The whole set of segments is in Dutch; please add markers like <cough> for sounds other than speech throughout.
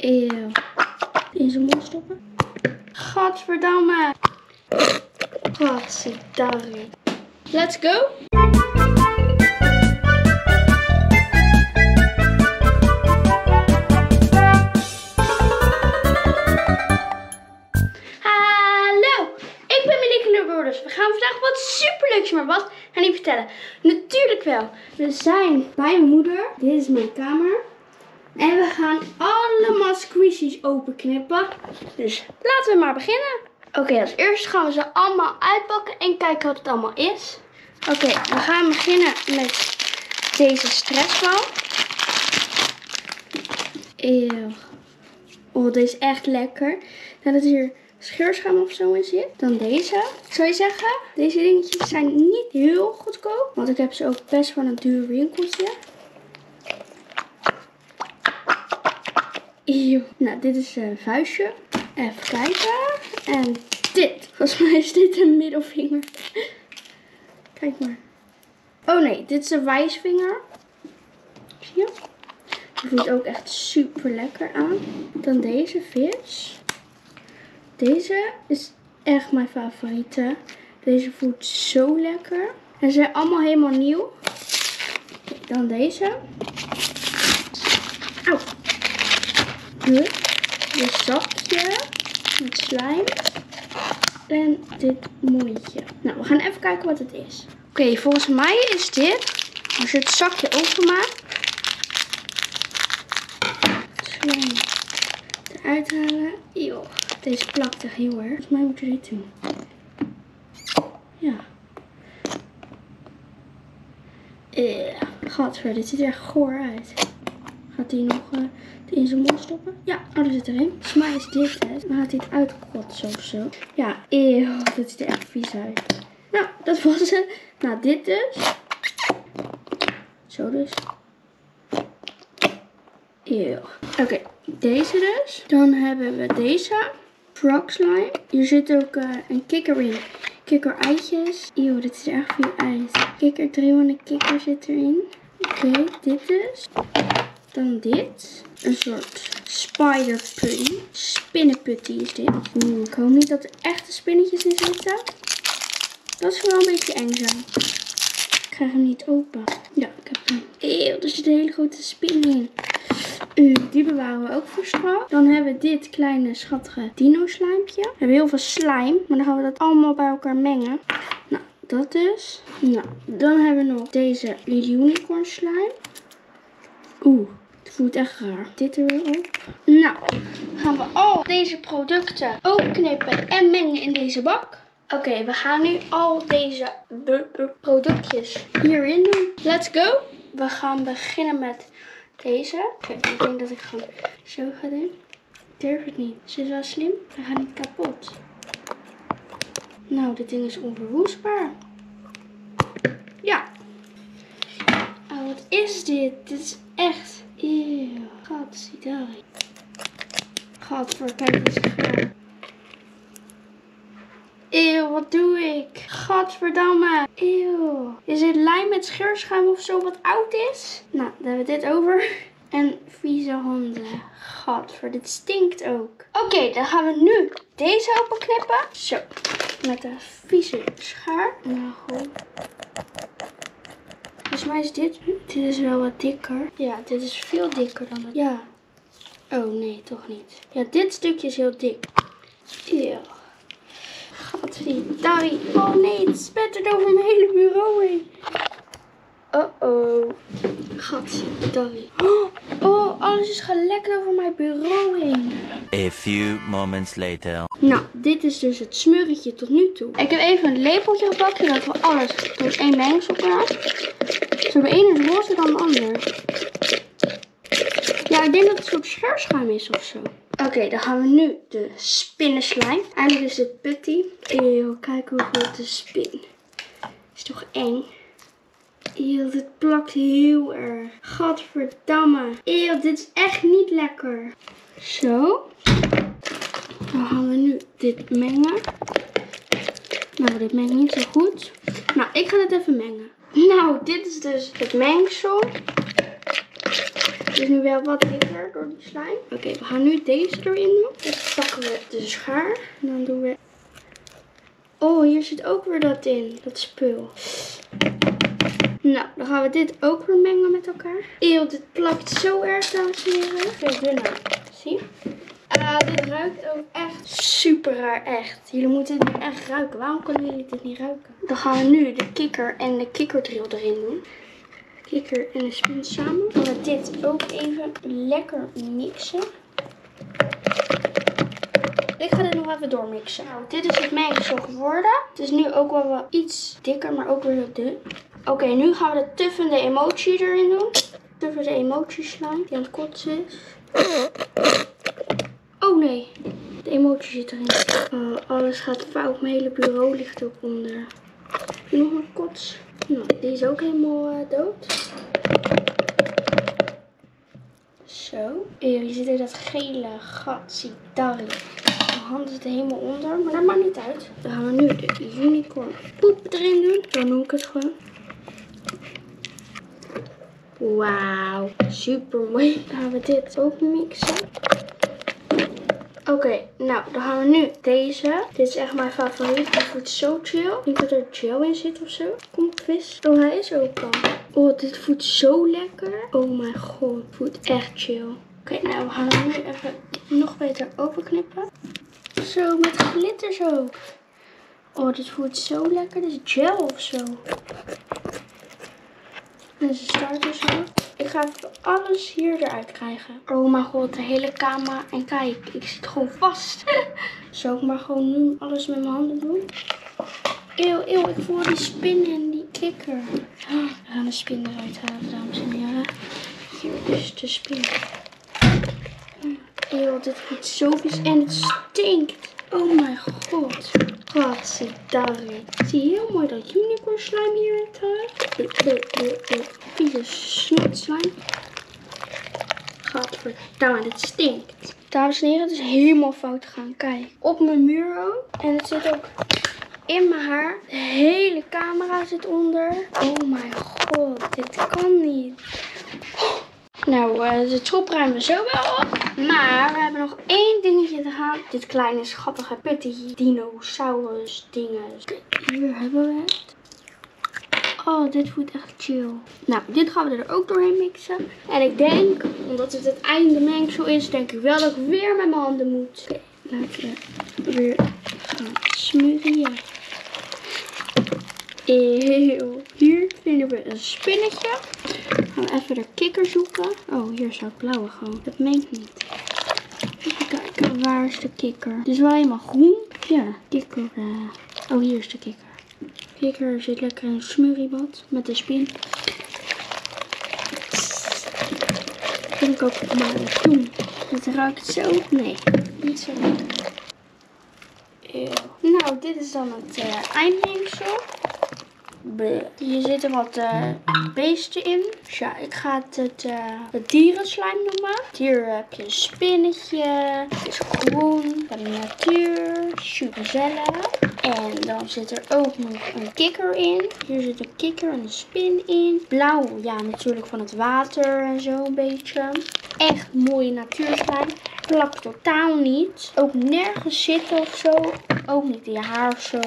Eeuw. In zijn mond stoppen. Gadverdamme. Gadverdamme. Let's go. Hallo, ik ben Melieke Leroorders. We gaan vandaag wat superleuks, maar wat ga niet vertellen. Natuurlijk wel. We zijn bij mijn moeder. Dit is mijn kamer. En we gaan allemaal squishies openknippen. Dus laten we maar beginnen. Oké, als eerste gaan we ze allemaal uitpakken en kijken wat het allemaal is. Oké, we gaan beginnen met deze stressbal. Eeuw. Oh, deze is echt lekker. Dat is hier scheerschuim of zo in zit. Dan deze. Zou je zeggen, deze dingetjes zijn niet heel goedkoop. Want ik heb ze ook best van een duur winkeltje. Nou, dit is een vuistje. Even kijken. En dit. Volgens mij is dit een middelvinger. Kijk maar. Oh nee, dit is een wijsvinger. Zie je? Die voelt ook echt super lekker aan. Dan deze vis. Deze is echt mijn favoriete. Deze voelt zo lekker. En ze zijn allemaal helemaal nieuw. Dan deze. Auw. Dit zakje. Met slijm. En dit mondje. Nou, we gaan even kijken wat het is. Oké, volgens mij is dit. Als je het zakje openmaakt. Slijm eruit halen. Eeuw. Deze plakt echt heel erg. Volgens mij moet je dit doen. Ja. Eh, gadver, dit ziet er echt goor uit. Hij nog uh, in zijn mond stoppen? Ja, oh, dat zit erin. Volgens is dit het. Gaat hij het uitkotsen of zo. Ja, eeuw, dat ziet er echt vies uit. Nou, dat <laughs> was het. Nou, dit dus. Zo dus. Eeuw. Oké, deze dus. Dan hebben we deze. Frog slime. Hier zit ook uh, een kikker in. Kikker eitjes. Eeuw, dit ziet er echt veel uit. Kikker, driewende kikker zit erin. Oké, dit dus. Dan dit. Een soort spider putty. Spinnenputty is dit. Hmm, ik hoop niet dat er echte spinnetjes in zitten. Dat zou wel een beetje eng zijn. Ik krijg hem niet open. Ja, ik heb hem. Eeuw, er zit een hele grote spin in. Die bewaren we ook voor straks. Dan hebben we dit kleine schattige dino slijmpje. We hebben heel veel slijm. Maar dan gaan we dat allemaal bij elkaar mengen. Nou, dat dus. Nou, dan hebben we nog deze unicorn slime. Oeh, voelt echt raar. Dit er weer op. Nou, gaan we al deze producten openknippen en mengen in deze bak. Oké, we gaan nu al deze productjes hierin doen. Let's go. We gaan beginnen met deze. Oké, ik denk dat ik gewoon zo ga doen. Ik durf het niet. Ze is wel slim. Hij gaat niet kapot. Nou, dit ding is onverwoestbaar. Ja. Oh, wat is dit? Dit is echt... Gadverdamme. Gadver, kijk eens. Eeuw, wat doe ik? Gadverdamme. Eeuw. Is dit lijm met scheerschuim of zo wat oud is? Nou, dan hebben we dit over. <laughs> En vieze handen. Gadver, dit stinkt ook. Oké, dan gaan we nu deze openknippen. Zo. Met een vieze schaar. Nou, gewoon. Volgens mij is dit... Dit is wel wat dikker. Ja, dit is veel dikker dan dat. Ja. Oh, nee, toch niet. Ja, dit stukje is heel dik. Eeuw. Gadverdamme. Oh nee, het spettert over mijn hele bureau heen. Oh-oh. Gadverdamme. Oh, alles is gelekt over mijn bureau heen. A few moments later. Nou, dit is dus het smurretje tot nu toe. Ik heb even een lepeltje gepakt, zodat we alles door één mengsel kunnen. Zo de ene is roze dan de ander. Ja, ik denk dat het een soort scheerschuim is of zo. Oké, okay, dan gaan we nu de spinnenslijm. Eindelijk is het putty. Eeuw, kijk hoe groot de spin. Is toch eng? Eeuw, dit plakt heel erg. Gadverdamme. Eeuw, dit is echt niet lekker. Zo. Dan gaan we nu dit mengen. Nou, dit mengt niet zo goed. Nou, ik ga het even mengen. Nou, dit is dus het mengsel. is nu wel wat dikker door die slime. Oké, we gaan nu deze erin doen. Dan pakken we de schaar. En dan doen we... Oh, hier zit ook weer dat in. Dat spul. Nou, dan gaan we dit ook weer mengen met elkaar. Eeuw, dit plakt zo erg, dames en heren. Kijk, dunner. Zie je? Ah, dit ruikt ook echt super raar, echt. Jullie moeten het nu echt ruiken. Waarom kunnen jullie dit niet ruiken? Dan gaan we nu de kikker en de kikkerdrill erin doen. Kikker en de spin samen. Dan gaan we dit ook even lekker mixen. Ik ga dit nog even doormixen. Nou, dit is het mengsel geworden. Het is nu ook wel wat iets dikker, maar ook weer zo dun. Oké, nu gaan we de tuffende emoji erin doen. Tuffende emoji slime die aan het kotsen is. Nee, de emoji zit erin. Oh, alles gaat fout. Mijn hele bureau ligt ook onder. Nog een kots. Nou, die is ook helemaal eh, dood. Zo. Eeuw, je zit in dat gele gat. Zie Darry. Mijn hand zit helemaal onder, maar dat maakt niet uit. Dan gaan we nu de unicorn poep erin doen. Dan noem ik het gewoon. Wauw, super mooi. Dan gaan we dit ook mixen. Oké, nou dan gaan we nu deze. Dit is echt mijn favoriet. Hij voelt zo chill. Ik denk dat er gel in zit of zo. Kom vis. Oh, hij is al. Oh, dit voelt zo lekker. Oh mijn god, het voelt echt chill. Oké, nou we gaan hem nu even nog beter openknippen. Zo, met glitters ook. Oh, dit voelt zo lekker. Dit is gel of zo. En ze starten zo. Ik ga even alles hier eruit krijgen. Oh mijn god, de hele camera. En kijk, ik zit gewoon vast. <laughs> Zal ik maar gewoon nu alles met mijn handen doen? Eeuw, eeuw, ik voel die spin en die kikker. <gasps> We gaan de spin eruit halen, dames en heren. Hier is de spin. Eeuw, dit voelt zo vies en het stinkt. Oh mijn god. Godzijdank. Zie je heel mooi dat unicorn slime hier in terug. Vieze snoet slime. Gadverdamme, dit stinkt. Dames en heren, het is helemaal fout gegaan. Kijk, op mijn muur ook. En het zit ook in mijn haar. De hele camera zit onder. Oh mijn god, dit kan niet. Nou, uh, de troep ruimen we zo wel op. Maar we hebben nog één dingetje te gaan. Dit kleine schattige putty dinosaurus dingen. Hier hebben we het. Oh, dit voelt echt chill. Nou, dit gaan we er ook doorheen mixen. En ik denk, omdat het het einde mengsel is, denk ik wel dat ik weer met mijn handen moet. Oké, laten we weer gaan smurien. Eeuw. Hier vinden we een spinnetje. Gaan we even de kikker zoeken. Oh, hier is het blauwe gewoon. Dat meent niet. Even kijken, waar is de kikker? Het is wel helemaal groen. Ja, kikker. Uh... Oh, hier is de kikker. Kikker zit lekker een smurriebad met de spin. Vind ik ook maar doen. Het ruikt zo. Nee, niet zo. Eeuw. Nou, dit is dan het uh, eindmengsel. Hier zitten wat uh, beesten in. Dus ja, ik ga het het, uh, het dierenslime noemen. Hier heb je een spinnetje. Het is groen. Van de natuur. Super gezellig. En dan zit er ook nog een kikker in. Hier zit een kikker en een spin in. Blauw, ja natuurlijk van het water en zo een beetje. Echt mooie natuurslime. Plakt totaal niet. Ook nergens zitten of zo. Ook niet in je haar of zo.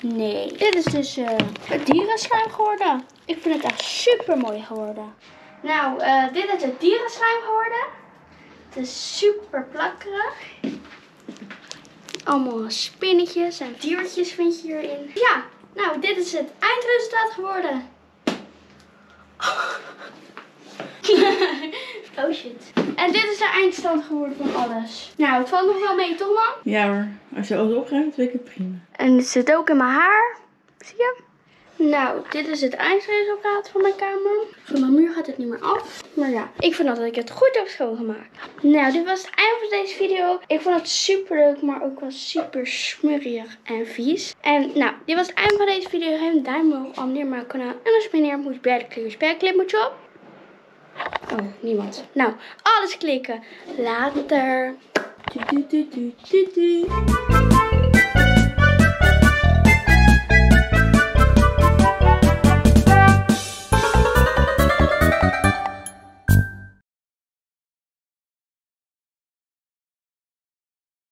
Nee. Dit is dus uh, het dierenslijm geworden. Ik vind het echt super mooi geworden. Nou, uh, dit is het dierenslijm geworden. Het is super plakkerig. Allemaal spinnetjes en diertjes vind je hierin. Ja, nou dit is het eindresultaat geworden. <laughs> oh shit. En dit is de eindstand geworden van alles. Nou, het valt nog wel mee, toch man? Ja hoor, als je alles opruimt, weet ik het prima. En het zit ook in mijn haar. Zie je? Nou, dit is het eindresultaat van mijn kamer. Van mijn muur gaat het niet meer af. Maar ja, ik vond dat ik het goed heb schoongemaakt. Nou, dit was het einde van deze video. Ik vond het super leuk, maar ook wel super smurrig en vies. En nou, dit was het einde van deze video. Geef een duim omhoog, abonneer mijn kanaal. En als je meneer moet bij klikken, spelklip moet je op. Oh, niemand. Nou, alles klikken. Later.